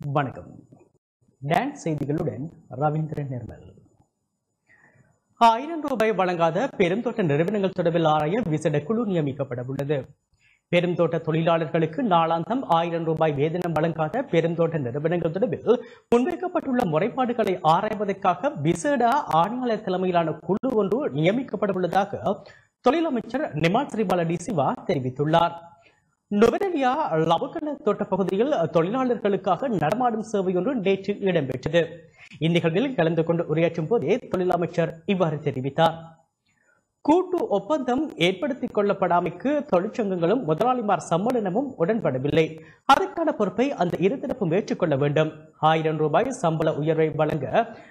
வணக்கம். டான்ஸ் செய்திகளுடன் ரவீந்திரன் நிர்மல். ஆயிரம் ரூபாய் வழங்காத பெருந்தோட்ட நிறுவனங்கள் தொடர்பில் ஆராய விசேட குழு நியமிக்கப்பட உள்ளது பெருந்தோட்ட தொழிலாளர்களுக்கு நாளாந்தம் ஆயிரம் ரூபாய் வேதனம் வழங்காத பெருந்தோட்ட நிறுவனங்கள் தொடர்பில் முன்வைக்கப்பட்டுள்ள முறைப்பாடுகளை ஆராய்வதற்காக விசேட ஆணையாளர் தலைமையிலான குழு ஒன்று நியமிக்கப்பட உள்ளதாக தொழிலமைச்சர் நிமால் ஸ்ரீபால டி சிவா தெரிவித்துள்ளார். நுவரெலியா லவக்கல தோட்ட பகுதியில் தொழிலாளர்களுக்காக நடமாடும் சேவை ஒன்று நேற்று இடம்பெற்றது. இந்நிகழ்வில் கலந்து கொண்டு உரையாற்றும் போதே தொழிலமைச்சர் இவ்வாறு தெரிவித்தார். கூட்டு ஒப்பந்தம் ஏற்படுத்திக் கொள்ளப்படாமைக்கு தொழிற்சங்கங்களும் முதலாளிமார் சம்மேளனமும் உடன்படவில்லை. அதற்கான பொறுப்பை அந்த இருதரப்பும் ஏற்றுக்கொள்ள வேண்டும். ஆயிரம் ரூபாய் சம்பள உயர்வை வழங்க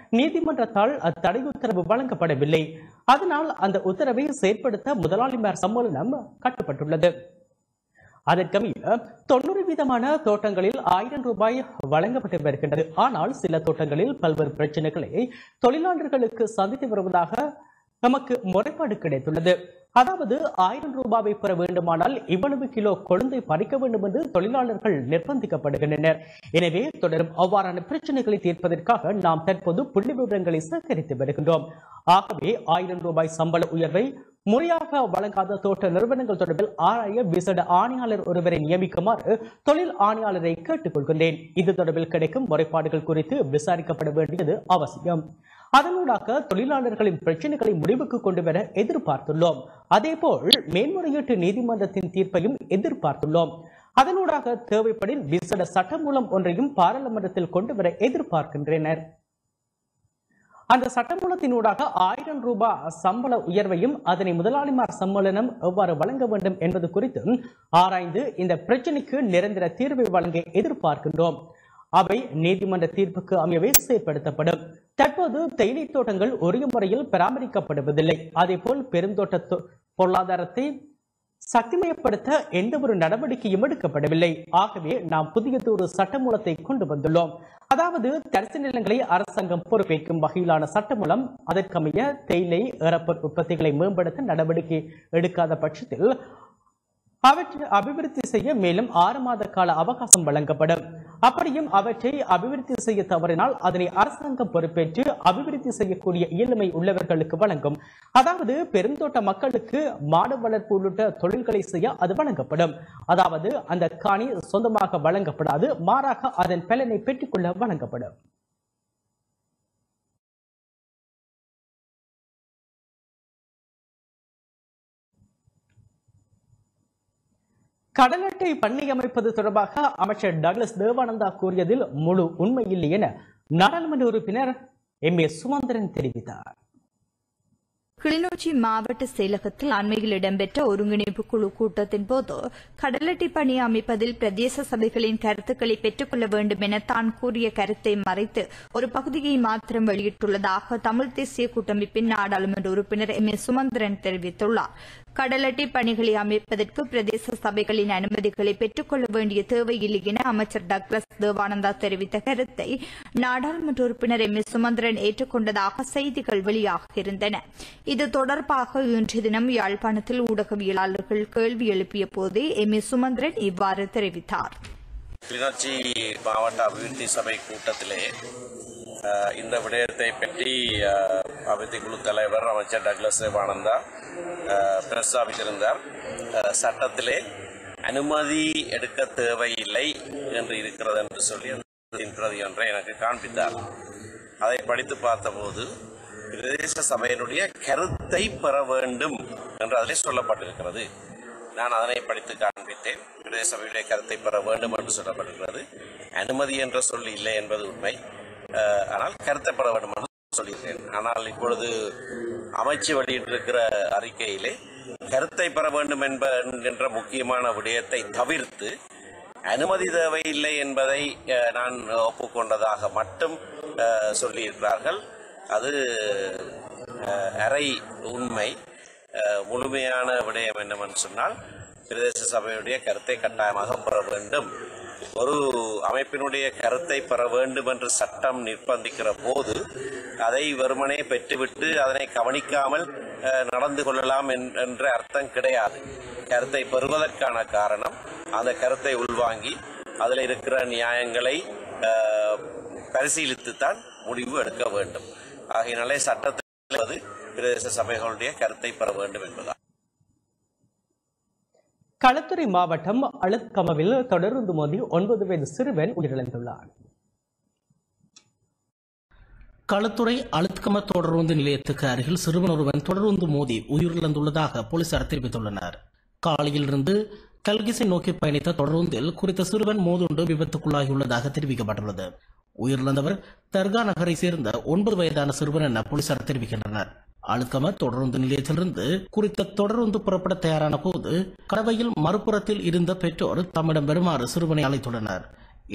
நீதிமன்றத்தால் தடை உத்தரவு வழங்கப்படவில்லை. அதனால் அந்த உத்தரவை செயற்படுத்த முதலாளிமார் சம்மேளனம் கட்டுப்பட்டுள்ளது. அதற்கமைய தொண்ணூறு வீதமான தோட்டங்களில் ஆயிரம் ரூபாய் வழங்கப்பட்டு வருகின்றது ஆனால் சில தோட்டங்களில் பல்வேறு பிரச்சனைகளை தொழிலாளர்களுக்கு சந்தித்து வருவதாக நமக்கு முறைப்பாடு கிடைத்துள்ளது. அதாவது ஆயிரம் ரூபாவை பெற வேண்டுமானால் இவ்வளவு கிலோ கொழுந்தை பறிக்க வேண்டும் என்று தொழிலாளர்கள் நிர்பந்திக்கப்படுகின்றனர். எனவே தொடரும் அவ்வாறான பிரச்சனைகளை தீர்ப்பதற்காக நாம் தற்போது புள்ளி விவரங்களை சேகரித்து வருகின்றோம். ஆகவே ஆயிரம் ரூபாய் சம்பள உயர்வை முறையாக வழங்காத தோட்ட நிறுவனங்கள் தொடர்பில் ஆராய விசேட ஆணையாளர் ஒருவரை நியமிக்குமாறு தொழில் ஆணையாளரை கேட்டுக்கொள்கின்றேன். இது தொடர்பில் கிடைக்கும் முறைப்பாடுகள் குறித்து விசாரிக்கப்பட வேண்டியது அவசியம். அதனூடாக தொழிலாளர்களின் பிரச்சனைகளை முடிவுக்கு கொண்டு வர எதிர்பார்த்துள்ளோம். அதேபோல் மேன்முறையீட்டு நீதிமன்றத்தின் தீர்ப்பையும் எதிர்பார்த்துள்ளோம். அதனூடாக தேவைப்படின் விசேட சட்டமூலம் ஒன்றையும் பாராளுமன்றத்தில் கொண்டு வர எதிர்பார்க்கின்றனர். அந்த சட்டமூலத்தினூடாக ஆயிரம் ரூபாய் சம்பள உயர்வையும் அதனை முதலாளிமார் சம்மேளனம் எவ்வாறு வழங்க வேண்டும் என்பது குறித்து ஆராய்ந்து இந்த பிரச்சனைக்கு நிரந்தர தீர்வை வழங்க எதிர்பார்க்கின்றோம். அவை நீதிமன்ற தீர்ப்புக்கு அமையவே செயற்படுத்தப்படும் தற்போது தேயிலை தோட்டங்கள் உரிய முறையில் பராமரிக்கப்படுவதில்லை. அதேபோல் பெருந்தோட்ட பொருளாதாரத்தை சக்திமயப்படுத்த எந்த ஒரு நடவடிக்கையும் எடுக்கப்படவில்லை. ஆகவே நாம் புதியதொரு சட்டமூலத்தை கொண்டு வந்துள்ளோம். அதாவது தரிசு நிலங்களை அரசாங்கம் பொறுப்பேற்கும் வகையிலான சட்டமூலம் அதற்கமைய தேயிலை ஏறப்பர் உற்பத்திகளை மேம்படுத்த நடவடிக்கை எடுக்காத பட்சத்தில் அவற்றை அபிவிருத்தி செய்ய மேலும் ஆறு மாத கால அவகாசம் வழங்கப்படும். அப்படியும் அவற்றை அபிவிருத்தி செய்ய தவறினால் அதனை அரசாங்கம் பொறுப்பேற்று அபிவிருத்தி செய்யக்கூடிய இயலுமை உள்ளவர்களுக்கு வழங்கும். அதாவது பெருந்தோட்ட மக்களுக்கு மாடு வளர்ப்பு உள்ளிட்ட தொழில்களை செய்ய அது வழங்கப்படும். அதாவது அந்த காணி சொந்தமாக வழங்கப்படாது மாறாக அதன் பலனை பெற்றுக்கொள்ள வழங்கப்படும். கடல் அட்டை பண்ணி அமைப்பது தொடர்பாக அமைச்சர் டக்ளஸ் தேவானந்தா கூறியதில் முழு உண்மை இல்லை என நாடாளுமன்ற உறுப்பினர் எம் ஏ சுமந்திரன் தெரிவித்தார். கிளிநொச்சி மாவட்ட செயலகத்தில் அண்மையில் இடம்பெற்ற ஒருங்கிணைப்பு குழு கூட்டத்தின் போது கடலட்டை பணி அமைப்பதில் பிரதேச சபைகளின் கருத்துக்களை பெற்றுக்கொள்ள வேண்டும் என தான் கூறிய கருத்தை மறைத்து ஒரு பகுதியை மாத்திரம் வெளியிட்டுள்ளதாக தமிழ் தேசிய கூட்டமைப்பின் நாடாளுமன்ற உறுப்பினர் எம் ஏ சுமந்திரன் தெரிவித்துள்ளார். கடலட்டை பணிகளை அமைப்பதற்கு பிரதேச சபைகளின் அனுமதிகளை பெற்றுக்கொள்ள வேண்டிய தேவையில்லை என அமைச்சர் டக்ளஸ் தேவானந்தா தெரிவித்த கருத்தை நாடாளுமன்ற உறுப்பினர் எம். சுமந்திரன் ஏற்றுக்கொண்டதாக செய்திகள் வெளியாகியிருந்தன இது தொடர்பாக இன்று தினம் யாழ்ப்பாணத்தில் ஊடகவியலாளர்கள் கேள்வி எழுப்பிய போதே எம். சுமந்திரன் இவ்வாறு தெரிவித்தார். கிளிநொச்சி மாவட்ட அபிவிருத்தி சபை கூட்டத்திலே இந்த விடயத்தை பற்றி அஹ், குழு தலைவர் அமைச்சர் டக்ளஸ் தேவானந்தா பிரஸ்தாபித்திருந்தார் சட்டத்திலே அனுமதி எடுக்க தேவையில்லை என்று இருக்கிறது என்று சொல்லி அந்த பிரதி ஒன்றை எனக்கு காண்பித்தார். அதை படித்து பார்த்தபோது பிரதேச சபையினுடைய கருத்தை பெற வேண்டும் என்று அதிலே சொல்லப்பட்டிருக்கிறது. நான் அதனை படித்து காண்பித்தேன். பிரதேச சபையுடைய கருத்தை பெற வேண்டும் என்று சொல்லப்பட்டிருக்கிறது. அனுமதி என்ற சொல் இல்லை என்பது உண்மை. ஆனால் கருத்தை வேண்டும் என்று சொல்லியிருக்கேன் ஆனால் இப்பொழுது அமைச்சு வெளியிட்டிருக்கிற அறிக்கையிலே கருத்தை பெற வேண்டும் என்ப என்கின்ற முக்கியமான விடயத்தை தவிர்த்து அனுமதி தேவையில்லை என்பதை அஹ், நான் ஒப்புக்கொண்டதாக மட்டும் அஹ், சொல்லியிருக்கிறார்கள். அது அஹ், அரை உண்மை அஹ், முழுமையான விடயம் என்னவென்று சொன்னால் பிரதேச சபையுடைய கருத்தை கட்டாயமாக பெற வேண்டும். ஒரு அமைப்பினுடைய கருத்தை பெற வேண்டும் என்று சட்டம் நிர்பந்திக்கிற போது அதை வெறுமனே பெற்றுவிட்டு அதனை கவனிக்காமல் நடந்து கொள்ளலாம் என்ற அர்த்தம் கிடையாது. கருத்தை பெறுவதற்கான காரணம் அந்த கருத்தை உள்வாங்கி அதில் இருக்கிற நியாயங்களை பரிசீலித்து தான் முடிவு எடுக்க வேண்டும். ஆகையினாலே சட்டத்தில் பிரதேச சபைகளுடைய கருத்தை பெற வேண்டும் என்பதால். களத்துறை மாவட்டம் அழுத்கமவில் தொடர்ந்து மோதி ஒன்பது வயது சிறுவன் உயிரிழந்துள்ளார் களத்துறை அழுத்கம தொடருந்து நிலையத்துக்கு அருகில் சிறுவன் ஒருவன் தொடர்ந்து மோதி உயிரிழந்துள்ளதாக போலீசார் தெரிவித்துள்ளனர். காலையிலிருந்து கல்கிசை நோக்கி பயணித்த தொடருந்தில் குறித்த சிறுவன் மோதுண்டு விபத்துக்குள்ளாகியுள்ளதாக தெரிவிக்கப்பட்டுள்ளது. உயிரிழந்தவர் தர்கா நகரை சேர்ந்த ஒன்பது வயதான சிறுவன் என போலீசார் தெரிவிக்கின்றனர். அழுத்தம தொடருந்து நிலையத்திலிருந்து குறித்த தொடருந்து புறப்பட தயாரான போது கடவையில் மறுபுறத்தில் இருந்த பெற்றோர் தம்மிடம் வருமாறு சிறுவனை அழைத்துள்ளனர்.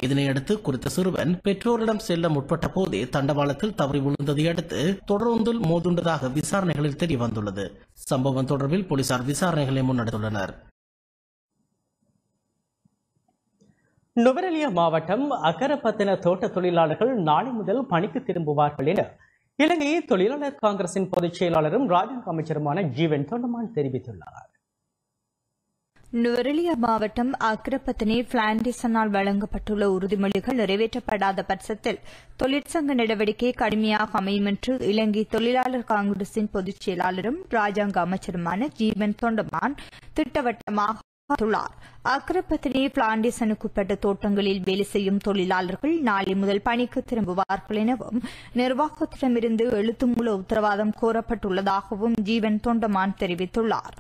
இதனையடுத்து குறித்த சிறுவன் பெற்றோரிடம் செல்ல முற்பட்ட போதே தண்டவாளத்தில் தவறி விழுந்ததை அடுத்து தொடர்ந்தில் மோதுண்டதாக விசாரணைகளில் தெரிய வந்துள்ளது. சம்பவம் தொடர்பில் போலீசார் விசாரணைகளை முன்னெடுத்துள்ளனர். நுவரெலியா மாவட்டம் அக்கரப்பத்தின தோட்ட தொழிலாளர்கள் நாளை முதல் பணிக்கு திரும்புவார்கள் என இலங்கை தொழிலாளர் காங்கிரசின் பொதுச் செயலாளரும் ராஜாங்க அமைச்சருமான ஜீவன் தொண்டமான் தெரிவித்துள்ளார். நுவரெலியா மாவட்டம் அக்ரப்பத்தினி பிளாண்டிசனால் வழங்கப்பட்டுள்ள உறுதிமொழிகள் நிறைவேற்றப்படாத பட்சத்தில் தொழிற்சங்க நடவடிக்கை கடுமையாக அமையும் என்று இலங்கை தொழிலாளர் காங்கிரசின் பொதுச் செயலாளரும் ராஜாங்க அமைச்சருமான ஜீவன் தொண்டமான் திட்டவட்டமாக தெரிவித்துள்ளார் அக்ரபத்தினி பிளான்டிசனுக்குட்பட்ட தோட்டங்களில் வேலை செய்யும் தொழிலாளர்கள் நாளை முதல் பணிக்கு திரும்புவார்கள் எனவும் நிர்வாகத்திடமிருந்து எழுத்து மூல உத்தரவாதம் கோரப்பட்டுள்ளதாகவும் ஜீவன் தொண்டமான் தெரிவித்துள்ளார்.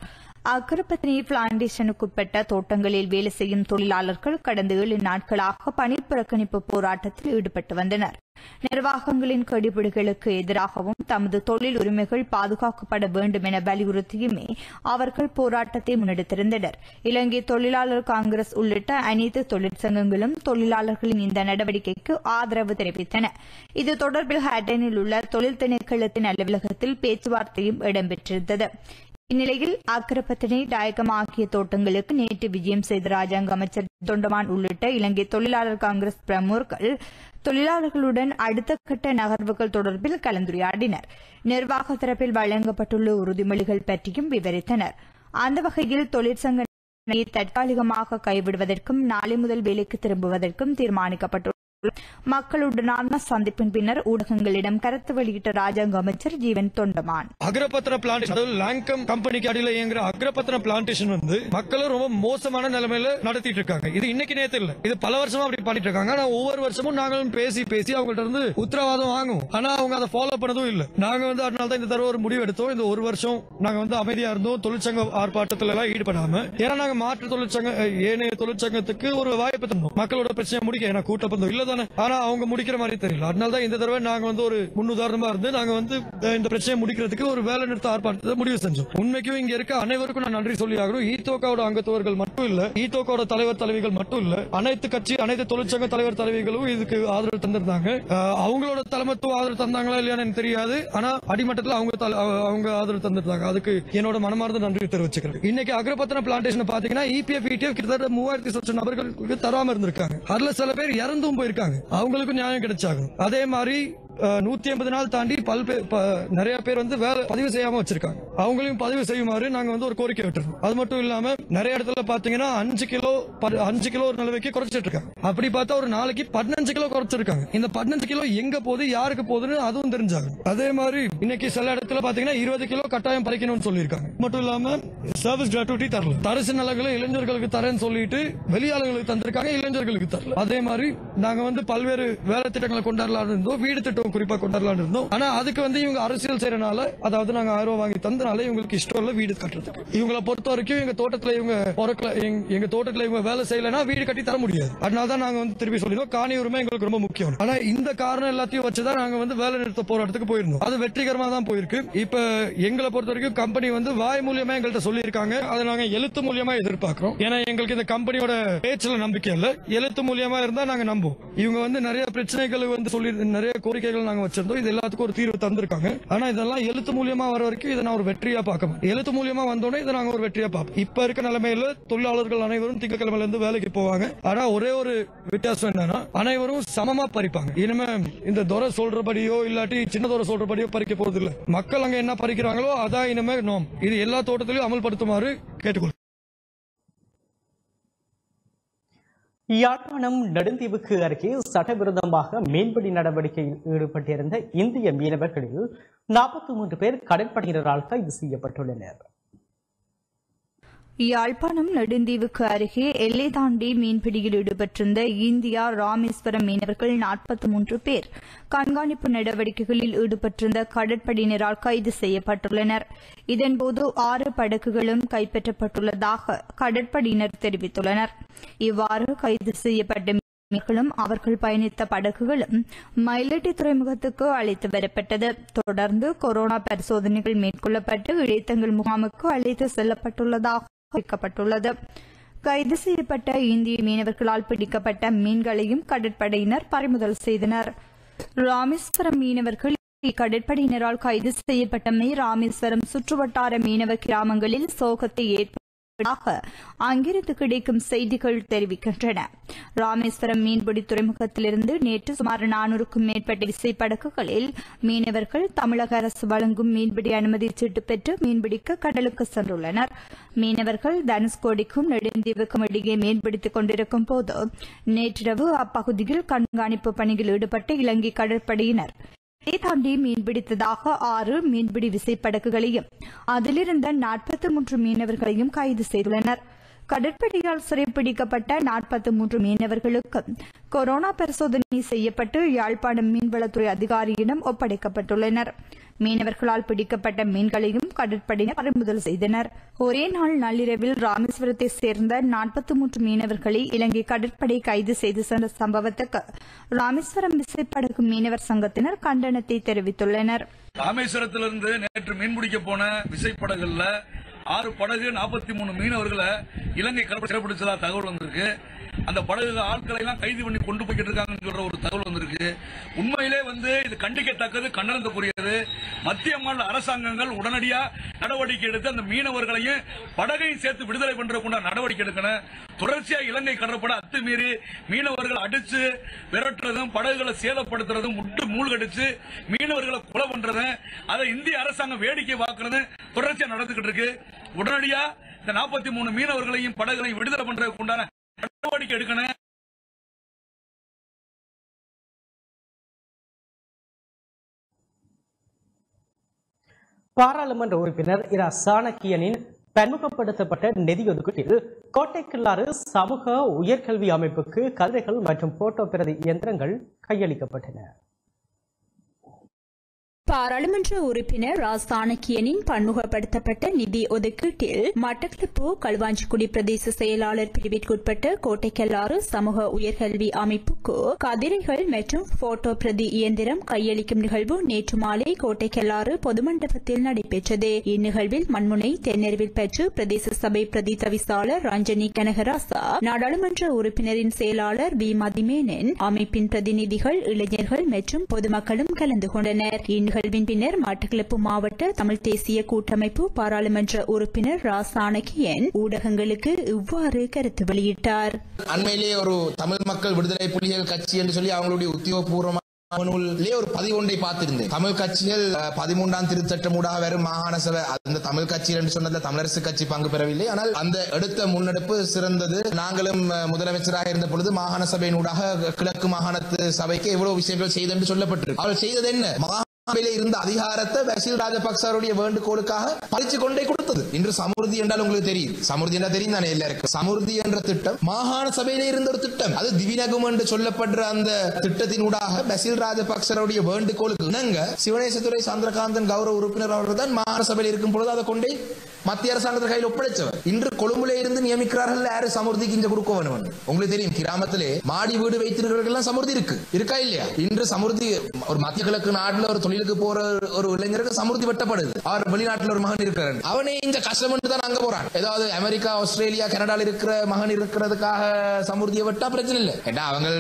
அக்கரப்பத்தினி பிளான்டேஷனுக்குட்பட்ட தோட்டங்களில் வேலை செய்யும் தொழிலாளர்கள் கடந்த ஏழு நாட்களாக பணி புறக்கணிப்பு போராட்டத்தில் ஈடுபட்டு வந்தனர். நிர்வாகங்களின் கெடுபிடிகளுக்கு எதிராகவும் தமது தொழில் உரிமைகள் பாதுகாக்கப்பட வேண்டும் என வலியுறுத்தியுமே அவர்கள் போராட்டத்தை முன்னெடுத்திருந்தனர். இலங்கை தொழிலாளர் காங்கிரஸ் உள்ளிட்ட அனைத்து தொழிற்சங்கங்களும் தொழிலாளர்களின் இந்த நடவடிக்கைக்கு ஆதரவு தெரிவித்தன. இது தொடர்பில் ஹேட்டனில் உள்ள தொழில் திணைக்களத்தின் அலுவலகத்தில் பேச்சுவார்த்தையும் இடம்பெற்றிருந்தது. இந்நிலையில் ஆக்கிரப்பத்தினை டயகம் ஆகிய தோட்டங்களுக்கு நேற்று விஜயம் செய்த ராஜாங்க அமைச்சர் தொண்டமான் உள்ளிட்ட இலங்கை தொழிலாளர் காங்கிரஸ் பிரமுகர்கள் தொழிலாளர்களுடன் அடுத்த கட்ட நகர்வுகள் தொடர்பில் கலந்துரையாடினர். நிர்வாக தரப்பில் வழங்கப்பட்டுள்ள உறுதிமொழிகள் பற்றியும் விவரித்தனர். அந்த வகையில் தொழிற்சங்க தற்காலிகமாக கைவிடுவதற்கும் நாளை முதல் வேலைக்கு திரும்புவதற்கும் தீர்மானிக்கப்பட்டுள்ளது. மக்களுடனான சந்திப்பின் பின்னர் ஊடகங்களிடம் கருத்து வெளியிட்ட ராஜாங்க அமைச்சர் ஜீவன் தொண்டமான். அக்ரபத்திர பிளான்டேஷன் அதாவது லாங்கம் கம்பெனிக்கு அடியில் இயங்குற அக்ரபத்திர பிளான்டேஷன் வந்து மக்களும் ரொம்ப மோசமான நிலைமையில நடத்திட்டு இருக்காங்க. இது இன்னைக்கு நேத்து இல்ல. இது பல வருஷமா அப்படி பண்ணிட்டு இருக்காங்க. ஆனா ஒவ்வொரு வருஷமும் நாங்களும் பேசி பேசி அவங்கள்ட்ட இருந்து உத்தரவாதம் வாங்குவோம். ஆனா அவங்க அதை ஃபாலோ பண்ணதும் இல்ல. நாங்க வந்து அதனால தான் இந்த தடவை ஒரு முடிவு எடுத்தோம். இந்த ஒரு வருஷம் நாங்க வந்து அமைதியா இருந்தோம். தொழிற்சங்க ஆர்ப்பாட்டத்துல எல்லாம் ஈடுபடாம. ஏன்னா நாங்க மாற்று தொழிற்சங்க ஏனைய தொழிற்சங்கத்துக்கு ஒரு வாய்ப்பு தந்தோம். மக்களோட பிரச்சனை முடிக்க. ஏன்னா கூட்டப்பந்தம் இல்ல தானே? ஆனா அவங்க முடிக்கிற மாதிரி தெரியல. அதனால தான் இந்த தடவை நாங்க வந்து ஒரு முன்னுதாரணமா இருந்து நாங்க வந்து இந்த பிரச்சனையை முடிக்கிறதுக்கு ஒரு வேலை நிறுத்த ஆர்ப்பாட்டத்தை முடிவு செஞ்சோம். உண்மைக்கும் இங்க இருக்க அனைவருக்கும் நான் நன்றி சொல்லி ஆகணும். ஈத்தோக்காவோட அங்கத்தவர்கள் மட்டும் இல்ல ஈத்தோக்காவோட தலைவர் தலைவிகள் மட்டும் இல்ல அனைத்து கட்சி அனைத்து தொழிற்சங்க தலைவர் தலைவிகளும் இதுக்கு ஆதரவு தந்திருந்தாங்க. அவங்களோட தலைமத்துவம் ஆதரவு தந்தாங்களா இல்லையான்னு எனக்கு தெரியாது. ஆனா அடிமட்டத்தில் அவங்க அவங்க ஆதரவு தந்திருந்தாங்க. அதுக்கு என்னோட மனமார்ந்த நன்றி தெரிவிச்சுக்கிறேன். இன்னைக்கு அக்ரபத்தன பிளான்டேஷன் பாத்தீங்கன்னா இபிஎஃப் இடிஎஃப் கிட்டத்தட்ட மூவாயிரத்தி சொச்ச நபர்களுக்கு தராம இருந்திருக்காங்க. அதுல சில பேர் இறந்தும் போயிருக்காங்க. அவங்களுக்கும் நியாயம் கிடைச்சாகணும். அதே மாதிரி நூத்தி ஐம்பது நாள் தாண்டி பல் நிறைய பேர் வந்து வேலை பதிவு செய்யாம வச்சிருக்காங்க. அவங்களையும் பதிவு செய்யுமாறு நாங்க வந்து ஒரு கோரிக்கை விட்டுருக்கோம். அது மட்டும் இல்லாம நிறைய இடத்துல பாத்தீங்கன்னா அஞ்சு கிலோ ப- அஞ்சு கிலோ ஒரு நிலவைக்கு குறைச்சிட்டு இருக்காங்க. அப்படி பார்த்தா ஒரு நாளைக்கு பதினஞ்சு கிலோ குறைச்சிருக்காங்க. இந்த பதினஞ்சு கிலோ எங்க போகுது யாருக்கு போகுதுன்னு அதுவும் தெரிஞ்சாங்க அதே மாதிரி இன்னைக்கு சில இடத்துல பாத்தீங்கன்னா இருபது கிலோ கட்டாயம் பறிக்கணும்னு சொல்லியிருக்காங்க. மட்டும் இல்லாம சர்வீஸ் கிராட்டுவிட்டி தரல. தரிசு நிலங்களை இளைஞர்களுக்கு தரேன்னு சொல்லிட்டு வெளியாளர்களுக்கு தந்திருக்காங்க இளைஞர்களுக்கு தரல. அதே மாதிரி நாங்க வந்து பல்வேறு வேலை திட்டங்களை கொண்டாடலாம் இருந்தோம். வீடு திட்டம் குறிப்பா கொண்டாடலாம் இருந்தோம். ஆனா அதுக்கு வந்து இவங்க அரசியல் செய்யறனால அதாவது நாங்க ஆயிரம் வாங்கி தந்தனால இவங்களுக்கு இஷ்டம் இல்ல வீடு கட்டுறதுக்கு. இவங்களை பொறுத்த வரைக்கும் எங்க தோட்டத்துல இவங்க பொறக்கல எங்க- தோட்டத்துல இவங்க வேலை செய்யலன்னா வீடு கட்டி தர முடியாது. அதனால தான் நாங்க வந்து திருப்பி சொல்லிடுவோம் காணி உரிமை எங்களுக்கு ரொம்ப முக்கியம். ஆனா இந்த காரணம் எல்லாத்தையும் வச்சுதான் நாங்க வந்து வேலை நிறுத்த போராட்டத்துக்கு போயிருந்தோம். அது வெற்றிகரமா தான் போயிருக்கு. இப்ப எங்களை பொறுத்த வரைக்கும் கம்பெனி வந்து வாய் மூலியமா எங்கள்கிட்ட சொல்லியிருக்காங்க. அதை நாங்க எழுத்து மூலியமா எதிர்பார்க்கிறோம். ஏன்னா எங்களுக்கு இந்த கம்பெனியோட பேச்சுல நம்பிக்கை இல்ல. எழுத்து மூலியமா இருந்தா நாங்க நம்புவோம். இவங்க வந்து நிறைய பிரச்சனைகள் வந்து சொல்லி நிறைய கோரிக்கைகள் நாங்க வச்சிருந்தோம். இது எல்லாத்துக்கும் ஒரு தீர்வு தந்திருக்காங்க. ஆனா இதெல்லாம் எழுத்து மூலியமா வர வரைக்கும் இதை நான் ஒரு வெற்றியா பார்க்க மாட்டேன் எழுத்து மூலியமா வந்தோடனே இதை நாங்க ஒரு வெற்றியா பார்ப்போம். இப்ப இருக்க நிலைமையில தொழிலாளர்கள் அனைவரும் திங்கக்கிழமையில இருந்து வேலைக்கு போவாங்க. ஆனா ஒரே ஒரு வித்தியாசம் என்னன்னா அனைவரும் சமமா பறிப்பாங்க. இனிமே இந்த துறை சொல்றபடியோ இல்லாட்டி சின்ன துறை சொல்றபடியோ பறிக்க போறது இல்ல மக்கள் அங்க என்ன பறிக்கிறாங்களோ அதான் இனிமே நோம். இது எல்லா தோட்டத்திலையும் அமல்படுத்துமாறு கேட்டுக்கொள் யாழ்ப்பாணம் நெடுந்தீவுக்கு அருகே சட்டவிரோதமாக மீன்பிடி நடவடிக்கையில் ஈடுபட்டிருந்த இந்திய மீனவர்களில் நாற்பத்தி மூன்று பேர் கடற்படையினரால் கைது செய்யப்பட்டுள்ளனர். யாழ்ப்பாணம் நெடுந்தீவுக்கு அருகே எல்லை தாண்டி மீன்பிடியில் ஈடுபட்டிருந்த இந்தியா ராமேஸ்வரம் மீனவர்கள் நாற்பத்தி மூன்று பேர் கண்காணிப்பு நடவடிக்கைகளில் ஈடுபட்டிருந்த கடற்படையினரால் கைது செய்யப்பட்டுள்ளனர். இதன்போது ஆறு படகுகளும் கைப்பற்றப்பட்டுள்ளதாக கடற்படையினர் தெரிவித்துள்ளனர். இவ்வாறு கைது செய்யப்பட்ட மீன்களும் அவர்கள் பயணித்த படகுகளும் மயிலட்டி துறைமுகத்துக்கு அழைத்து வரப்பட்டது. தொடர்ந்து கொரோனா பரிசோதனைகள் மேற்கொள்ளப்பட்டு இடைத்தங்கள் முகாமுக்கு அழைத்து செல்லப்பட்டுள்ளதாக அறிவிக்கப்பட்டுள்ளது கைது செய்யப்பட்ட இந்திய மீனவர்களால் பிடிக்கப்பட்ட மீன்களையும் கடற்படையினர் பறிமுதல் செய்தனர். ராமேஸ்வரம் மீனவர்கள் கடற்படையினரால் கைது செய்யப்பட்டமை ராமேஸ்வரம் சுற்றுவட்டார மீனவ கிராமங்களில் சோகத்தை ஏற்ப அங்கிருந்து கிடைக்கும் செய்திகள் தெரிவிக்கின்றன. ராமேஸ்வரம் மீன்பிடி துறைமுகத்திலிருந்து நேற்று சுமார் நானூறுக்கும் மேற்பட்ட விசைப்படகுகளில் மீனவர்கள் தமிழக அரசு வழங்கும் மீன்பிடி அனுமதி சீட்டு பெற்று மீன்பிடிக்க கடலுக்கு சென்றுள்ளனர். மீனவர்கள் தனுஷ்கோடிக்கும் நெடுந்தீவுக்கும் இடையே மீன்பிடித்துக் கொண்டிருக்கும் போது நேற்றிரவு அப்பகுதியில் கண்காணிப்பு பணியில் ஈடுபட்ட இலங்கை கடற்படையினர் தாண்டி மீன்பிடித்ததாக ஆறு மீன்பிடி விசைப்படகுகளையும் அதிலிருந்த நாற்பத்தி மூன்று மீனவர்களையும் கைது செய்துள்ளனர். கடற்படையால் சிறைப்பிடிக்கப்பட்ட நாற்பத்தி மூன்று மீனவர்களுக்கு கொரோனா பரிசோதனை செய்யப்பட்டு யாழ்ப்பாணம் மீன்வளத்துறை அதிகாரியிடம் ஒப்படைக்கப்பட்டுள்ளனர். மீனவர்களால் பிடிக்கப்பட்ட மீன்களையும் கடற்படையினர் பறிமுதல் செய்தனர். ஒரே நாள் நள்ளிரவில் ராமேஸ்வரத்தை சேர்ந்த நாற்பத்தி மூன்று மீனவர்களை இலங்கை கடற்படை கைது செய்து சென்ற சம்பவத்துக்கு ராமேஸ்வரம் விசைப்படகு மீனவர் சங்கத்தினர் கண்டனத்தை தெரிவித்துள்ளனர். ராமேஸ்வரத்திலிருந்து நேற்று மீன்பிடிக்க போன விசைப்படகுல ஆறு படகு நாற்பத்தி மூணு மீனவர்களை இலங்கை கடற்படை சிறப்பிடிச்சதா தகவல் வந்திருக்கு. அந்த படகு ஆட்களை எல்லாம் கைது பண்ணி கொண்டு போய்கிட்டு இருக்காங்கன்னு சொல்ற ஒரு தகவல் வந்திருக்கு. உண்மையிலே வந்து இது கண்டிக்கத்தக்கது கண்டனத்துக்குரியது மத்திய மாநில அரசாங்கங்கள் உடனடியா நடவடிக்கை எடுத்து அந்த மீனவர்களையும் படகையும் சேர்த்து விடுதலை பண்றதுக்குண்டான நடவடிக்கை எடுக்கணும். தொடர்ச்சியாக இலங்கை கடற்படை அத்துமீறி மீனவர்கள் அடிச்சு விரட்டுறதும் படகுகளை சேதப்படுத்துறதும் முட்டு மூழ்கடிச்சு மீனவர்களை கொலை பண்றதும் அதை இந்திய அரசாங்கம் வேடிக்கை பார்க்கறது தொடர்ச்சியாக நடந்துகிட்டு இருக்கு. உடனடியா இந்த நாற்பத்தி மூணு மீனவர்களையும் படகுகளையும் விடுதலை பண்றதுக்கு உண்டான நடவடிக்கை எடுக்கணும். பாராளுமன்ற உறுப்பினர் இரா சாணக்கியனின் பன்முகப்படுத்தப்பட்ட நிதி ஒதுக்கீட்டில் கோட்டைக்கிள்ளாறு சமூக உயர்கல்வி அமைப்புக்கு கதிரைகள் மற்றும் போட்டோ பிரதி இயந்திரங்கள் கையளிக்கப்பட்டன. பாராளுமன்ற உறுப்பினர் ராசானக்கியனின் பன்முகப்படுத்தப்பட்ட நிதி ஒதுக்கீட்டில் மட்டக்களப்பு களுவாஞ்சிக்குடி பிரதேச செயலாளர் பிரிவிற்குட்பட்ட கோட்டைக்கல்லாறு சமூக உயர்கல்வி அமைப்புக்கு கதிரைகள் மற்றும் போட்டோ பிரதி இயந்திரம் கையளிக்கும் நிகழ்வு நேற்று மாலை கோட்டைக்கல்லாறு பொதுமண்டபத்தில் நடைபெற்றது. இந்நிகழ்வில் மண்முனை தென்னெருவில் பெற்று பிரதேச சபை பிரதி தவிசாளர் ரஞ்சனி கனகராசா நாடாளுமன்ற உறுப்பினரின் செயலாளர் வி. மதிமேனன் அமைப்பின் பிரதிநிதிகள் இளைஞர்கள் மற்றும் பொதுமக்களும் கலந்து கொண்டனர். நிகழ்வின் பின்னர் மட்டக்களப்பு மாவட்ட தமிழ் தேசிய கூட்டமைப்பு பாராளுமன்ற உறுப்பினர் ரா. சாணக்கியன் ஊடகங்களுக்கு இவ்வாறு கருத்து வெளியிட்டார். அண்மையிலேயே ஒரு தமிழ் மக்கள் விடுதலை புலிகள் கட்சி என்று சொல்லி அவங்களுடைய உத்தியோகபூர்வமான முகநூலிலே ஒரு பதிவொன்றை பார்த்திருந்தேன். தமிழ் கட்சிகள் பதிமூன்றாம் திருத்தட்டம் ஊடாக வரும் மாகாண சபை அந்த தமிழ் கட்சி என்று சொன்னதில் தமிழரசு கட்சி பங்கு பெறவில்லை. ஆனால் அந்த எடுத்த முன்னெடுப்பு சிறந்தது. நாங்களும் முதலமைச்சராக இருந்த பொழுது மாகாண சபையின் ஊடாக கிழக்கு மாகாணத்து சபைக்கு எவ்வளவு விஷயங்கள் செய்த என்று சொல்லப்பட்டிருக்கு. அவள் செய்தது என்ன? இருந்த அதிகாரத்தை பசில் ராஜபக்சருடைய வேண்டுகோளுக்காக பறிச்சு கொண்டே கொடுத்தது. இன்று சமுர்த்தி என்றால் உங்களுக்கு தெரியும். சமுர்த்தி என்றால் தெரியும் தானே எல்லாருக்கும்? சமுர்த்தி என்ற திட்டம் மாகாண சபையிலே இருந்த ஒரு திட்டம். அது திவிநகம் என்று சொல்லப்படுற அந்த திட்டத்தினூடாக பசீல் ராஜபக்சருடைய வேண்டுகோளுக்கு இணங்க சிவனேசத்துறை சந்திரகாந்தன் கௌரவ உறுப்பினர் அவர்கள் தான் மாகாண சபையில் இருக்கும் பொழுது அதை கொண்டே மத்திய அரசாங்கத்தில் கையில் ஒப்படைச்சவர் இன்று கொழும்புல இருந்து நியமிக்கிறார்கள் யாரு? சமூர்த்திக்கு இங்க கொடுக்க வேணும் உங்களுக்கு தெரியும் கிராமத்திலே மாடி வீடு வைத்திருக்கிறவர்கள் சமூர்த்தி இருக்கு. இருக்கா இல்லையா? இன்று சமூர்த்தி ஒரு மத்திய கிழக்கு நாட்டுல ஒரு தொழிலுக்கு போற ஒரு இளைஞருக்கு சமூர்த்தி வெட்டப்படுது. அவர் வெளிநாட்டில் ஒரு மகன் இருக்கிறார். அவனே இந்த கஷ்டம் தான் அங்க போறான். ஏதாவது அமெரிக்கா ஆஸ்திரேலியா கனடால இருக்கிற மகன் இருக்கிறதுக்காக சமூர்த்தியை வெட்டா பிரச்சனை இல்லை. ஏன்னா அவங்க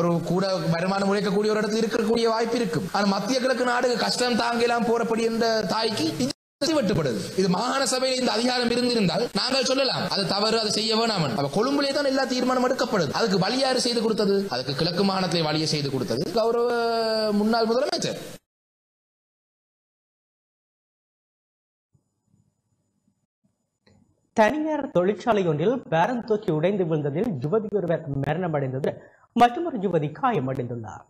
ஒரு கூட வருமானம் உழைக்கக்கூடிய ஒரு இடத்துல இருக்கக்கூடிய வாய்ப்பு இருக்கும் ஆனா மத்திய கிழக்கு நாடு கஷ்டம் தாங்கலாம் போறபடி என்ற தாய்க்கு வெட்டுப்படுது. இது மாகாண சபையில் இந்த அதிகாரம் இருந்திருந்தால் நாங்கள் சொல்லலாம். அது தவறு அதை செய்ய வேணாம் அப்ப கொழும்புலே தான் எல்லா தீர்மானம் எடுக்கப்படுது. அதுக்கு வழியாறு செய்து கொடுத்தது? அதுக்கு கிழக்கு மாகாணத்தை வழியை செய்து கொடுத்தது கௌரவ முன்னாள் முதலமைச்சர். தனியார் தொழிற்சாலை ஒன்றில் பேரன் தூக்கி உடைந்து விழுந்ததில் யுவதியொருவர் மரணமடைந்தது. மற்றொரு யுவதி காயமடைந்துள்ளார்.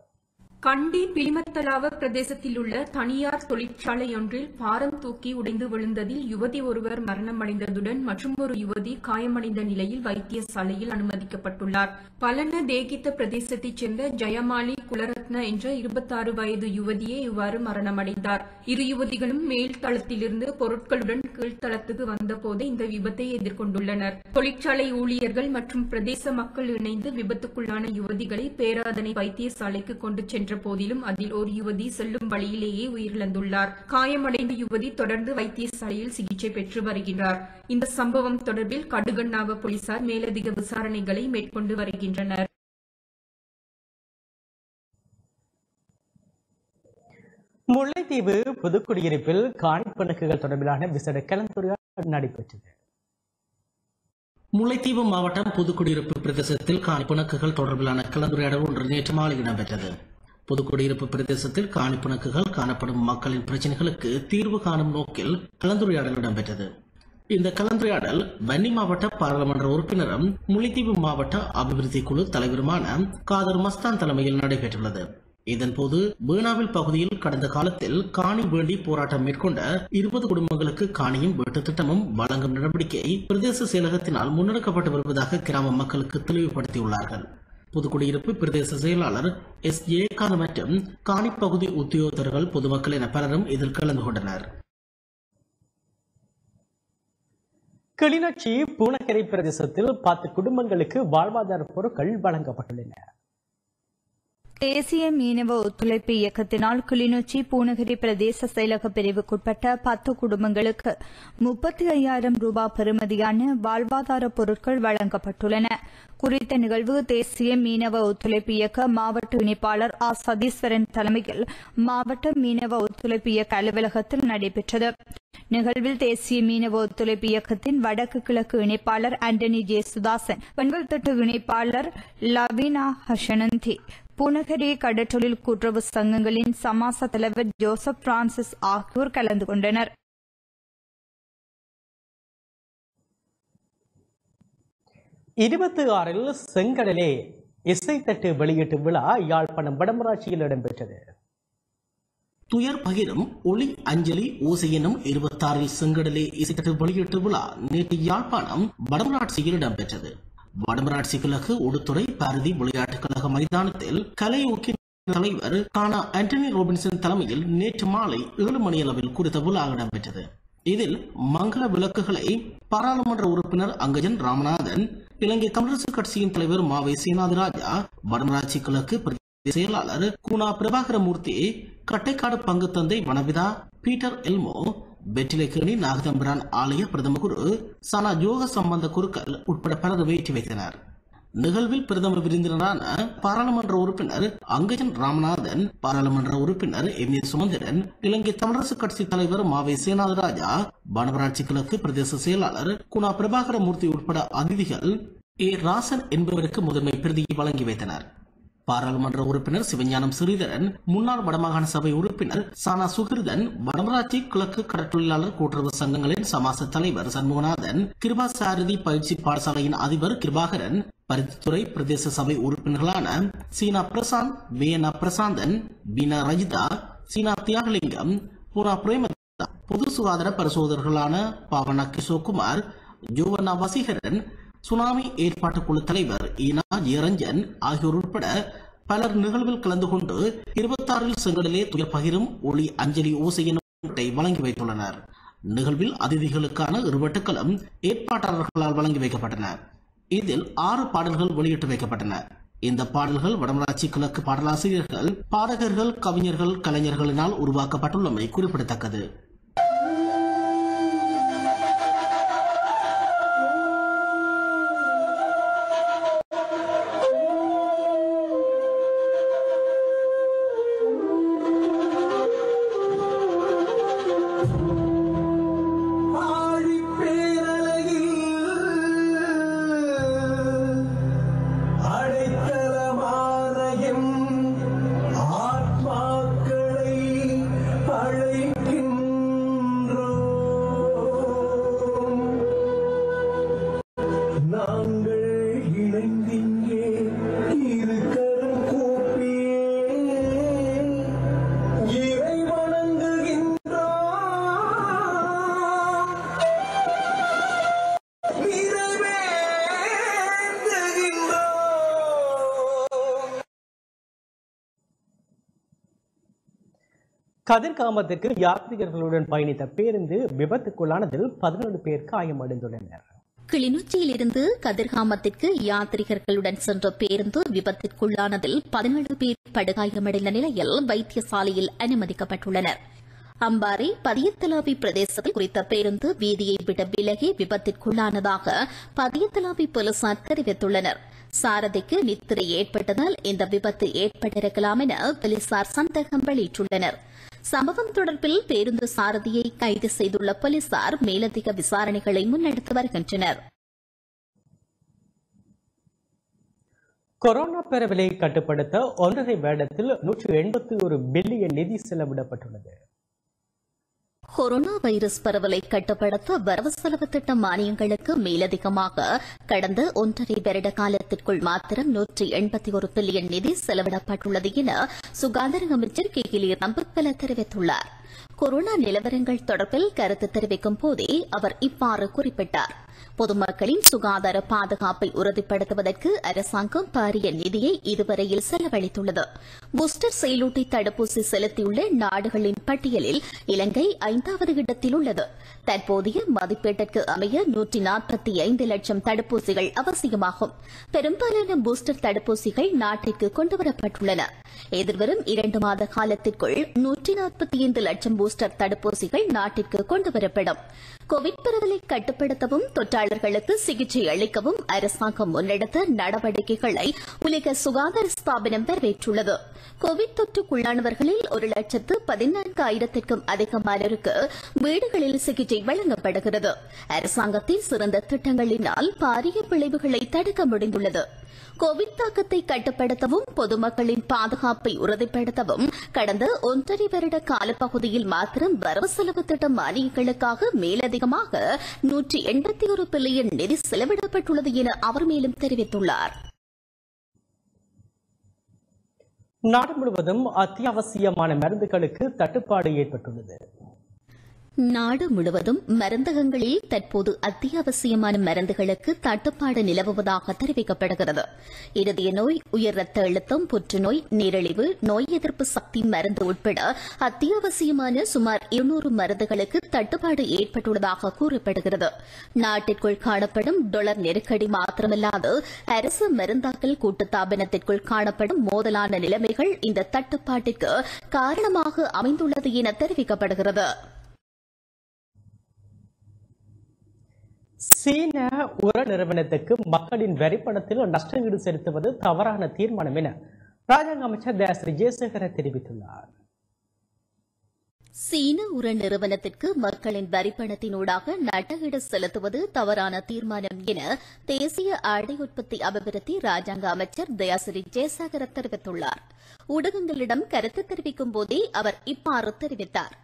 கண்டி பிலிமத்தலாவ பிரதேசத்தில் உள்ள தனியார் தொழிற்சாலை ஒன்றில் பாரம் தூக்கி உடைந்து விழுந்ததில் யுவதி ஒருவர் மரணமடைந்ததுடன் மற்றொரு யுவதி காயமடைந்த நிலையில் வைத்தியசாலையில் அனுமதிக்கப்பட்டுள்ளார். பலன தேகித்த பிரதேசத்தைச் சேர்ந்த ஜெயமாலி குலரத்ன என்ற இருபத்தாறு வயது யுவதியே இவ்வாறு மரணமடைந்தார். இரு யுவதிகளும் மேல் தளத்திலிருந்து பொருட்களுடன் கீழ்த்தளத்துக்கு வந்தபோது இந்த விபத்தை எதிர்கொண்டுள்ளனர். தொழிற்சாலை ஊழியர்கள் மற்றும் பிரதேச மக்கள் இணைந்து விபத்துக்குள்ளான யுவதிகளை பேராதனை வைத்தியசாலைக்கு கொண்டு சென்ற போதிலும் அதில் ஒரு யுவதி செல்லும் வழியிலேயே உயிரிழந்துள்ளார். காயமடைந்த யுவதி தொடர்ந்து வைத்தியசாலையில் சிகிச்சை பெற்று வருகிறார் இந்த சம்பவம் தொடர்பில் கடுகண்ணாவ போலீசார் மேலதிக விசாரணைகளை மேற்கொண்டு வருகின்றனர். முல்லைத்தீவு புதுக்குடியிருப்பில் காணிப்பணக்குகள் தொடர்பிலான விசேட கலந்துரையாடல் நடைபெற்றது. முல்லைத்தீவு மாவட்டம் புதுக்குடியிருப்பு பிரதேசத்தில் காணிப்பிணக்குகள் தொடர்பிலான கலந்துரையாடல் ஒன்று நேற்று மாலை இடம்பெற்றது. புதுக்குடியிருப்பு பிரதேசத்தில் காணிப்பிணக்குகள் காணப்படும் மக்களின் பிரச்சனைகளுக்கு தீர்வு காணும் நோக்கில் கலந்துரையாடல் இடம்பெற்றது. இந்த கலந்துரையாடல் வன்னி மாவட்ட பாராளுமன்ற உறுப்பினரும் முல்லைத்தீவு மாவட்ட அபிவிருத்தி குழு தலைவருமான காதர் மஸ்தான் தலைமையில் நடைபெற்றுள்ளது. இதன்போது பேனாவில் பகுதியில் கடந்த காலத்தில் காணி வேண்டி போராட்டம் மேற்கொண்ட இருபது குடும்பங்களுக்கு காணியும் வீட்டு திட்டமும் வழங்கும் நடவடிக்கை பிரதேச செயலகத்தினால் முன்னெடுக்கப்பட்டு வருவதாக கிராம மக்களுக்கு தெளிவுபடுத்தியுள்ளார்கள். புதுக்குடியிருப்பு பிரதேச செயலாளர் எஸ். ஜெயகாந்த் மற்றும் காணிப்பகுதி உத்தியோகத்தர்கள் பொதுமக்கள் என பலரும் இதில் கலந்து கொண்டனர். கிளிநொச்சி பூனகரை பிரதேசத்தில் பத்து குடும்பங்களுக்கு வாழ்வாதார பொருட்கள் வழங்கப்பட்டுள்ளன. தேசிய மீனவ ஒத்துழைப்பு இயக்கத்தினால் கிளிநொச்சி பூநகரி பிரதேச செயலக பிரிவுக்குட்பட்ட பத்து குடும்பங்களுக்கு முப்பத்தி ஐயாயிரம் ரூபாய் பெறுமதியான வாழ்வாதார பொருட்கள் வழங்கப்பட்டுள்ளன. குறித்த நிகழ்வு தேசிய மீனவ ஒத்துழைப்பு இயக்க மாவட்ட இணைப்பாளர் ஆ சதீஸ்வரன் தலைமையில் மாவட்ட மீனவ ஒத்துழைப்பு இயக்க அலுவலகத்தில் நடைபெற்றது. நிகழ்வில் தேசிய மீனவ ஒத்துழைப்பு இயக்கத்தின் வடக்கு கிழக்கு இணைப்பாளர் ஆண்டனி ஜே. சுதாசன் பெண்கள் திட்ட இணைப்பாளர் லவினா ஹஷனந்தி பூனகரி கடற்றொழில் கூட்டுறவு சங்கங்களின் சமாச தலைவர் ஜோசப் பிரான்சிஸ் ஆகியோர் கலந்து கொண்டனர். இருபத்தி ஆறில் செங்கடலே இசைத்தட்டு வெளியீட்டு விழா யாழ்ப்பாணம் வடமராட்சியில் இடம்பெற்றது. துயர் பகிரும் ஒளி அஞ்சலி ஓசை எனும் இருபத்தாறில் செங்கடலே இசைக்கட்டு வெளியீட்டு விழா நேற்று யாழ்ப்பாணம் வடமராட்சியில் இடம்பெற்றது. வடமராட்சி கிழக்கு உடுத்துறை பாரதி விளையாட்டுக் கழக மைதானத்தில் கலை ஊக்கி தலைவர் கானா ஆண்டனி ரோபின்சன் தலைமையில் நேற்று மாலை ஏழு மணி அளவில் குறித்த விழா இடம்பெற்றது. இதில் மங்கள விளக்குகளை பாராளுமன்ற உறுப்பினர் அங்கஜன் ராமநாதன் இலங்கை தமிழரசு கட்சியின் தலைவர் மாவை சீனாதி ராஜா வடமராட்சி கிழக்கு செயலாளர் குணா பிரபாகரமூர்த்தி கட்டைக்காடு பங்கு தந்தை வனவிதா பீட்டர் எல்மோ வெற்றிலைக்கேணி நாகதம்பிரான் ஆலய பிரதம குரு சனா யோக சம்பந்த குருக்கள் உட்பட பலர் வேற்றி வைத்தனர். நிகழ்வில் பிரதமர் விருந்தினரான பாராளுமன்ற உறுப்பினர் அங்கஜன் ராமநாதன் பாராளுமன்ற உறுப்பினர் எம். ஏ. சுமந்திரன் இலங்கை தமிழரசு கட்சி தலைவர் மாவை சேனாதராஜா வனவராட்சி கிழக்கு பிரதேச செயலாளர் குணா பிரபாகரமூர்த்தி உட்பட அதிதிகள் ஏ. ராசன் என்பவருக்கு முதன்மை பிரதியை வழங்கி வைத்தனர். பாராளுமன்ற உறுப்பினர் சிவஞானம் ஸ்ரீதரன் முன்னாள் வடமாகாண சபை உறுப்பினர் சானா சுகிருதன் வடமராட்சி கிழக்கு கடற்றொழிலாளர் கூட்டுறவு சங்கங்களின் சமாச தலைவர் சண்முகநாதன் கிருபா சாரதி பயிற்சி பாடசாலையின் அதிபர் கிருபாகரன் பருத்தித்துறை பிரதேச சபை உறுப்பினர்களான சீனா பிரசாந்த் வேனா பிரசாந்தன் பீனா ரஜிதா சீனா தியாகலிங்கம் பூரா பிரேமதா பொது சுகாதார பரிசோதகர்களான பாவனா கிஷோகுமார் ஜோவனா வசீகரன் சுனாமி ஏற்பாட்டு குழு தலைவர் ஈனா ஜெயரஞ்சன் ஆகியோர் உட்பட பலர் நிகழ்வில் கலந்து கொண்டு இருபத்தாறில் செங்கடலே துயர் பகிரும் ஒளி அஞ்சலி ஓசை என்னும் வழங்கி வைத்துள்ளனர். நிகழ்வில் அதிதிகளுக்கான இருவட்டுக்களும் ஏற்பாட்டாளர்களால் வழங்கி வைக்கப்பட்டன. இதில் ஆறு பாடல்கள் வெளியிட்டு வைக்கப்பட்டன. இந்த பாடல்கள் வடமராட்சி கிழக்கு பாடலாசிரியர்கள் பாடகர்கள் கவிஞர்கள் கலைஞர்களினால் உருவாக்கப்பட்டுள்ளமை குறிப்பிடத்தக்கது. கதிர்காமத்திற்கு யாத்ரிகர்களுடன் பயணித்த பேருந்து விபத்துக்குள்ளானதில் பதினேழு பேர் காயமடைந்துள்ளனர். கிளிநொச்சியிலிருந்து கதிர்காமத்திற்கு யாத்ரிகர்களுடன் சென்ற பேருந்து விபத்திற்குள்ளானதில் பதினேழு பேர் படுகாயமடைந்த நிலையில் வைத்தியசாலையில் அனுமதிக்கப்பட்டுள்ளனர். அம்பாறை பதியத்தலாவி பிரதேசத்தில் குறித்த பேருந்து வீதியை விட விலகி விபத்திற்குள்ளானதாக பதியத்தலாவி போலீசார் தெரிவித்துள்ளனர். சாரதிக்கு நித்திரை ஏற்பட்டதால் இந்த விபத்து ஏற்பட்டிருக்கலாம் என போலீசார் சந்தேகம் வெளியிட்டுள்ளனர். சம்பவம் தொடர்பில் பேருந்து சாரதியை கைது செய்துள்ள போலீசார் மேலதிக விசாரணைகளை முன்னெடுத்து வருகின்றனர். கொரோனா பரவலை கட்டுப்படுத்த ஒன்றரை வருடத்தில் நூற்றி எண்பத்தி ஒரு பில்லியன் நிதி செலவிடப்பட்டுள்ளது. கொரோனா வைரஸ் பரவலை கட்டுப்படுத்த வரவு செலவு திட்ட மானியங்களுக்கு மேலதிகமாக கடந்த ஒன்றரை வருட காலத்திற்குள் மாத்திரம் நூற்றி எண்பத்தி ஒரு பில்லியன் நிதி செலவிடப்பட்டுள்ளது என சுகாதார அமைச்சர் கேகிலி ரம்பத்பல தெரிவித்துள்ளார். கொரோனா நிலவரங்கள் தொடர்பில் கருத்து தெரிவிக்கும் போதே அவர் இவ்வாறு குறிப்பிட்டார். பொதுமக்களின் சுகாதார பாதுகாப்பை உறுதிப்படுத்துவதற்கு அரசாங்கம் பாரிய நிதியை இதுவரையில் செலவழித்துள்ளது. பூஸ்டர் செயலூட்டி தடுப்பூசி செலுத்தியுள்ள நாடுகளின் பட்டியலில் இலங்கை ஐந்தாவது இடத்தில் உள்ளது. தற்போதைய மதிப்பீட்டிற்கு அமைய நூற்றி நாற்பத்தி ஐந்து லட்சம் தடுப்பூசிகள் அவசியமாகும். பெரும்பாலான பூஸ்டர் தடுப்பூசிகள் நாட்டிற்கு கொண்டுவரப்பட்டுள்ளன. எதிர்வரும் இரண்டு மாத காலத்திற்குள் நூற்றி நாற்பத்தி ஐந்து லட்சம் பூஸ்டர் தடுப்பூசிகள் நாட்டிற்கு கொண்டுவரப்படும். கோவிட் பரவலை கட்டுப்படுத்தவும் தொற்றாளர்களுக்கு சிகிச்சை அளிக்கவும் அரசாங்கம் முன்னெடுத்த நடவடிக்கைகளை உலக சுகாதார ஸ்தாபனம் வரவேற்றுள்ளது. கோவிட் தொற்றுக்குள்ளானவர்களில் ஒரு லட்சத்து பதினான்காயிரத்திற்கும் அதிகமானோருக்கு வீடுகளில் சிகிச்சை வழங்கப்படுகிறது. அரசாங்கத்தின் சிறந்த திட்டங்களினால் பாரிய விளைவுகளை தடுக்க முடிந்துள்ளது. கோவிட் தாக்கத்தை கட்டுப்படுத்தவும் பொதுமக்களின் பாதுகாப்பை உறுதிப்படுத்தவும் கடந்த ஒன்றரை வருட காலப்பகுதியில் மாத்திரம் வரவு செலவு திட்ட மானியங்களுக்காக மேலதிக அதிகமாக நூற்றி எண்பத்தி ஒரு பில்லியன் நிதி செலவிடப்பட்டுள்ளது என அவர் மேலும் தெரிவித்துள்ளார். நாடு முழுவதும் அத்தியாவசியமான மருந்துகளுக்கு தட்டுப்பாடு ஏற்பட்டுள்ளது. நாடு முழுவதும் மருந்தகங்களில் தற்போது அத்தியாவசியமான மருந்துகளுக்கு தட்டுப்பாடு நிலவுவதாக தெரிவிக்கப்படுகிறது. இருதய நோய் உயர் ரத்த அழுத்தம் புற்றுநோய் நீரிழிவு நோய் எதிர்ப்பு சக்தி மருந்து உட்பட அத்தியாவசியமான சுமார் இருநூறு மருந்துகளுக்கு தட்டுப்பாடு ஏற்பட்டுள்ளதாக கூறப்படுகிறது. நாட்டிற்குள் காணப்படும் டொலர் நெருக்கடி மாத்திரமல்லாது அரசு மருந்தாக்கல் கூட்டுத்தாபனத்திற்குள் காணப்படும் மோதலான நிலைமைகள் இந்த தட்டுப்பாட்டிற்கு காரணமாக அமைந்துள்ளது என தெரிவிக்கப்படுகிறது. சீன உர நிறுவனத்துக்கு மக்களின் வரிப்பணத்தில் நஷ்டஈடு செலுத்துவது தவறான தீர்மானம் என ராஜாங்க அமைச்சர் தயாஸ்ரீ ஜெயசேகர தெரிவித்துள்ளார். சீன உர நிறுவனத்திற்கு மக்களின் வரிப்பணத்தினூடாக நட்டஈடு செலுத்துவது தவறான தீர்மானம் என தேசிய ஆடை உற்பத்தி அபிவிருத்தி ராஜாங்க அமைச்சர் தயாசிரி ஜெயசாகர தெரிவித்துள்ளார். ஊடகங்களிடம் கருத்து தெரிவிக்கும் போதே அவர் இவ்வாறு தெரிவித்தார்.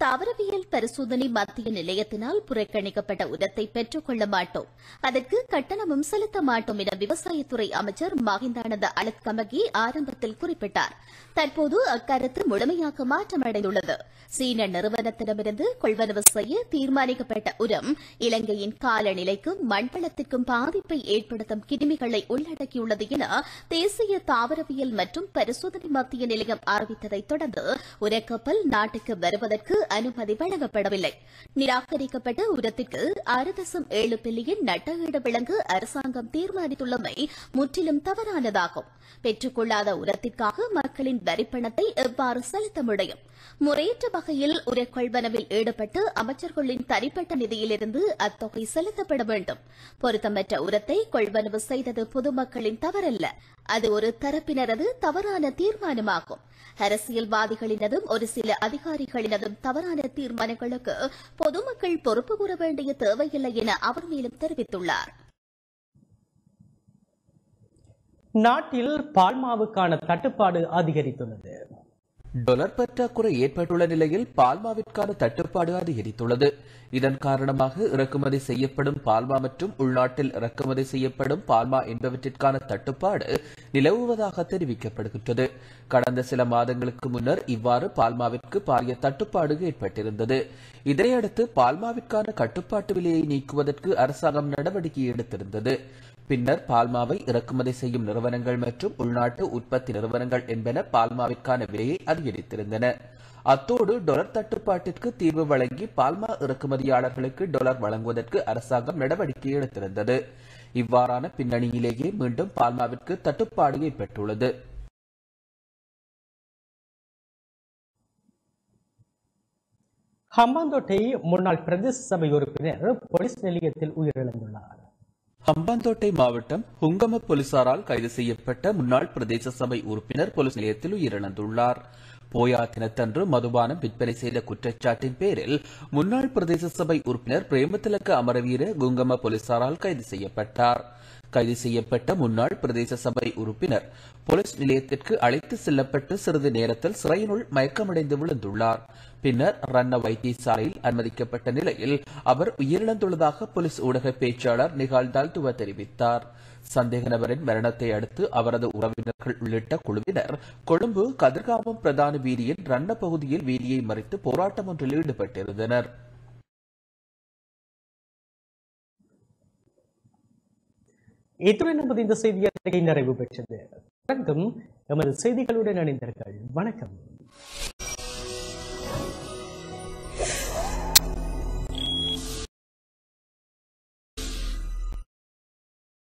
தாவரவியல் பரிசோதனை மத்திய நிலையத்தினால் புறக்கணிக்கப்பட்ட உரத்தை பெற்றுக் கொள்ள மாட்டோம். அதற்கு கட்டணமும் செலுத்த மாட்டோம் என விவசாயத்துறை அமைச்சர் மகிந்தானந்த அலத்கமகி ஆரம்பத்தில் குறிப்பிட்டார். தற்போது அக்கருத்து முழுமையாக மாற்றமடைந்துள்ளது. சீன நிறுவனத்திடமிருந்து கொள்வனவு செய்ய தீர்மானிக்கப்பட்ட உரம் இலங்கையின் காலநிலைக்கும் மண்வளத்திற்கும் பாதிப்பை ஏற்படுத்தும் கிருமிகளை உள்ளடக்கியுள்ளது என தேசிய தாவரவியல் மற்றும் பரிசோதனை மத்திய நிலையம் அறிவித்ததைத் தொடர்ந்து உரக்கப்பல் நாட்டுக்கு வருவதற்கு அனுமதி வழங்கப்படவில்லை. நிராகரிக்கப்பட்ட உரத்திற்கு ஆறு தசம் ஏழு பில்லியன் நட்டஈடு விலங்கு அரசாங்கம் தீர்மானித்துள்ளமை முற்றிலும் தவறானதாகும். பெற்றுக்கொள்ளாத உரத்திற்காக மக்களின் வரிப்பணத்தை எவ்வாறு செலுத்த முடியும்? முறையற்ற வகையில் உரக்கொள்வனவில் ஈடுபட்டு அமைச்சர்களின் தனிப்பட்ட நிதியிலிருந்து அத்தொகை செலுத்தப்பட வேண்டும். பொருத்தமற்ற உரத்தை கொள்வனவு செய்தது பொதுமக்களின் தவறல்ல. அது ஒரு தரப்பினரது தவறான தீர்மானமாகும். அரசியல்வாதிகளினதும் ஒரு சில அதிகாரிகளினதும் தவறு தவறான தீர்மானங்களுக்கு பொதுமக்கள் பொறுப்பு கூற வேண்டிய தேவையில்லை என அவர் மேலும் தெரிவித்துள்ளார். நாட்டில் பால்மாவுக்கான தட்டுப்பாடு அதிகரித்துள்ளது. டொலர் பற்றாக்குறை ஏற்பட்டுள்ள நிலையில் பால்மாவிற்கான தட்டுப்பாடு அதிகரித்துள்ளது. இதன் காரணமாக இறக்குமதி செய்யப்படும் பால்மா மற்றும் உள்நாட்டில் இறக்குமதி செய்யப்படும் பால்மா என்பவற்றிற்கான தட்டுப்பாடு நிலவுவதாக தெரிவிக்கப்படுகின்றது. கடந்த சில மாதங்களுக்கு முன்னர் இவ்வாறு பால்மாவிற்கு பாரிய தட்டுப்பாடு ஏற்பட்டிருந்தது. இதனையடுத்து பால்மாவிற்கான கட்டுப்பாட்டு விலையை நீக்குவதற்கு அரசாங்கம் நடவடிக்கை எடுத்திருந்தது. பின்னர் பால்மாவை இறக்குமதி செய்யும் நிறுவனங்கள் மற்றும் உள்நாட்டு உற்பத்தி நிறுவனங்கள் என்பன பால்மாவிற்கான விலையை அதிகரித்திருந்தன. அத்தோடு டொலர் தட்டுப்பாட்டிற்கு தீர்வு வழங்கி பால்மா இறக்குமதியாளர்களுக்கு டொலர் வழங்குவதற்கு அரசாங்கம் நடவடிக்கை எடுத்திருந்தது. இவ்வாறான பின்னணியிலேயே மீண்டும் பால்மாவிற்கு தட்டுப்பாடு ஏற்பட்டுள்ளது. ஹம்பாந்தோட்டை முன்னாள் பிரதேச சபை உறுப்பினர் போலீஸ் நிலையத்தில் உயிரிழந்துள்ளார். ஹம்பாந்தோட்டை மாவட்டம் ஹுங்கம போலீசாரால் கைது செய்யப்பட்ட முன்னாள் பிரதேச சபை உறுப்பினர் போலீஸ் நிலையத்தில் உயிரிழந்துள்ளார். போயா தினத்தன்று மதுபானம் விற்பனை செய்த குற்றச்சாட்டின் பேரில் முன்னாள் பிரதேச சபை உறுப்பினர் பிரேமதிலக்க அமரவீர குங்கம போலீசாரால் கைது செய்யப்பட்டார். கைது செய்யப்பட்ட முன்னாள் பிரதேச சபை உறுப்பினர் போலீஸ் நிலையத்திற்கு அழைத்து செல்லப்பட்டு சிறிது நேரத்தில் சிறையினுள் மயக்கமடைந்து விழுந்துள்ளார். பின்னர் ரன்ன வைத்தியசாலையில் அனுமதிக்கப்பட்ட நிலையில் அவர் உயிரிழந்துள்ளதாக போலீஸ் ஊடக பேச்சாளர் நிகால் தால்துவ தெரிவித்தார். சந்தேக நபரின் மரணத்தை அடுத்து அவரது உறவினர்கள் உள்ளிட்ட குழுவினர் கொழும்பு கதிர்காமம் பிரதான வீதியின் ரன்ன பகுதியில் வீதியை மறித்து போராட்டம் ஒன்றில் ஈடுபட்டிருந்தனர். இத்துடன் நமது இந்த செய்தி அறிக்கை நிறைவு பெற்றது. தொடர்ந்தும் எமது செய்திகளுடன் இணைந்தீர்கள் வணக்கம்.